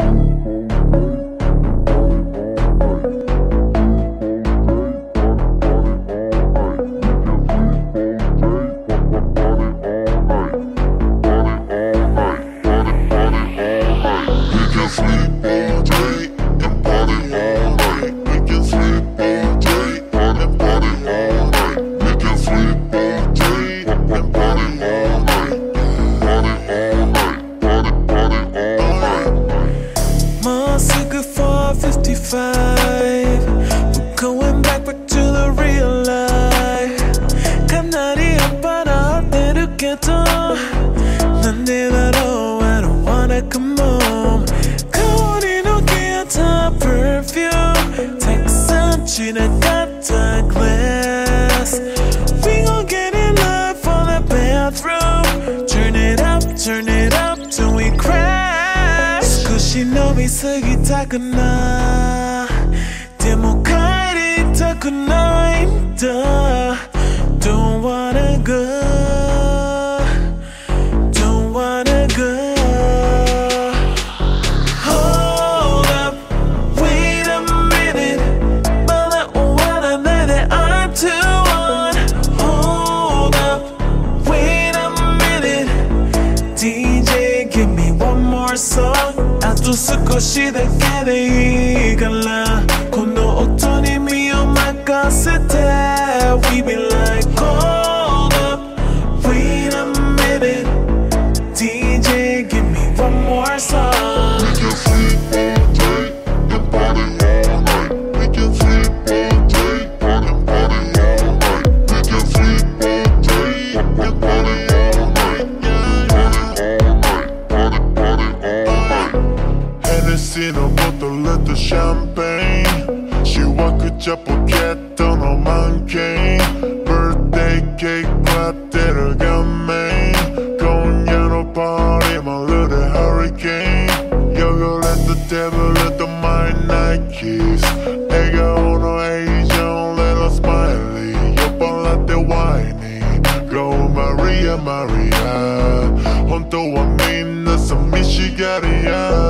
you come on Come on in on get a perfume. Take some chin I got the glass. We gon' get in love for the bathroom. Turn it up, turn it up till we crash. Cause she know me so good, talk enough Demo kite it talk nine duh. खुशी दे कह देई गल्ला champagne. 시와 pocket on 엄한 게임 Birthday cake 라떼를 감해 a party my little hurricane. Yo, let the devil at the midnight kiss. 내가 오너 Asian little smiley. 옆방 the 와인이 Go Maria Maria. 혼또와 민낯선 미시가리야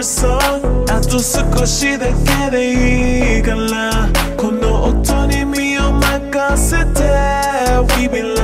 벌써 나도 스컷이 될게 이갈라 건너 옥톤이 미어 my g o s s We belong